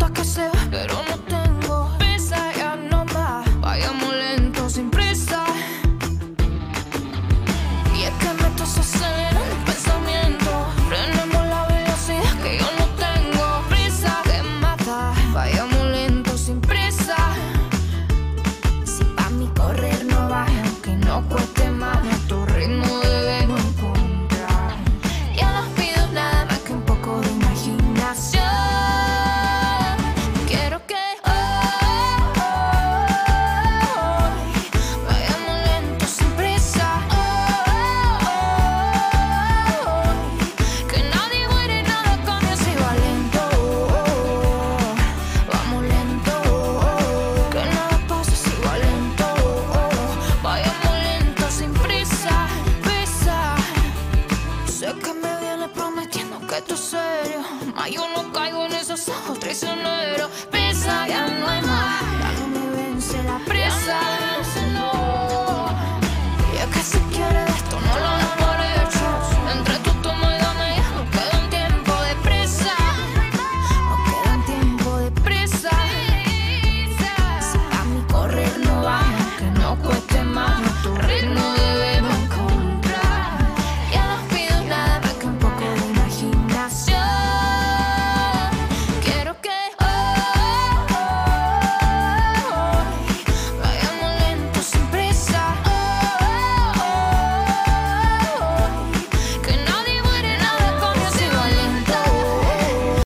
toque seu, pero no Ay, yo no caigo en esos ojos traicioneros. Pensar